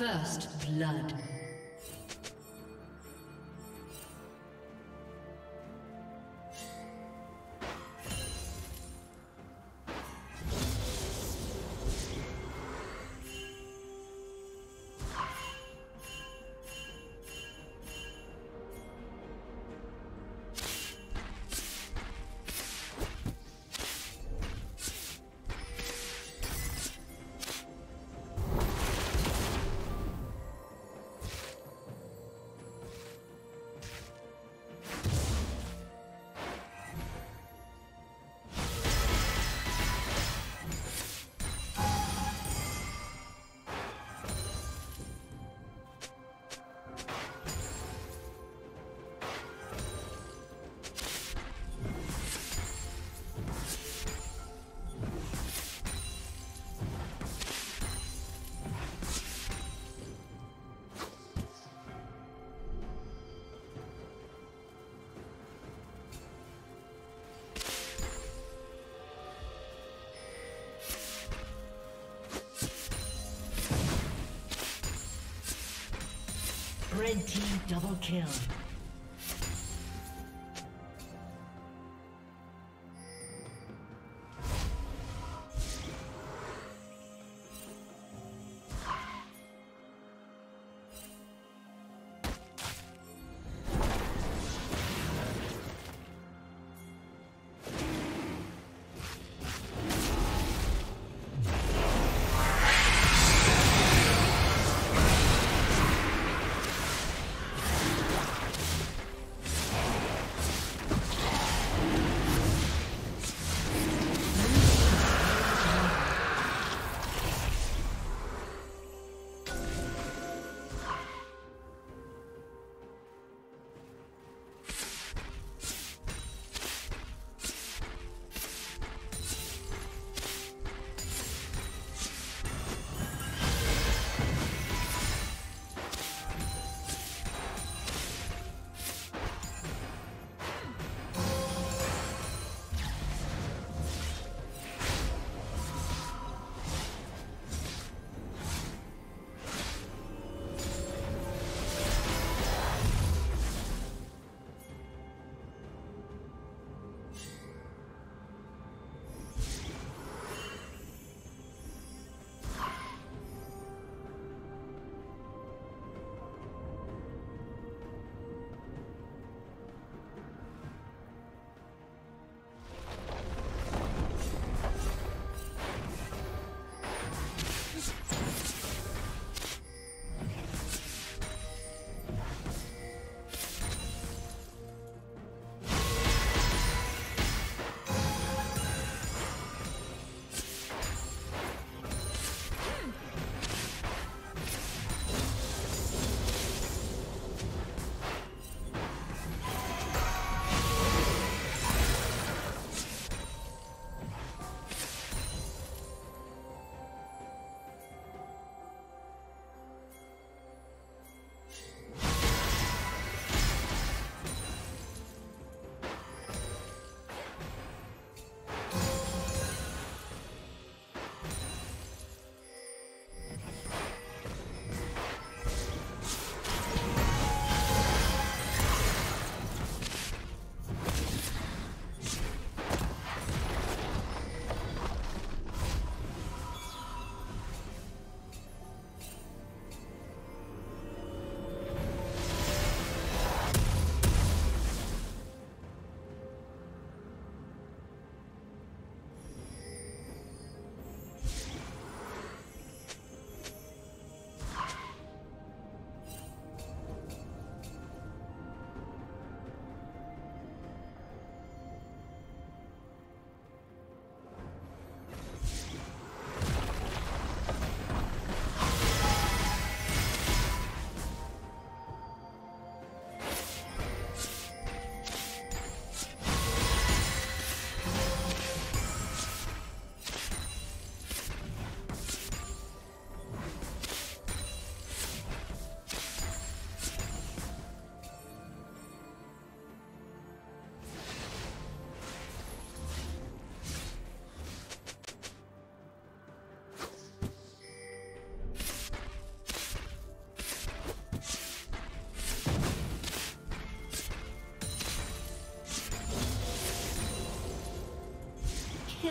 First blood. Team double kill.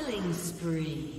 Killing spree.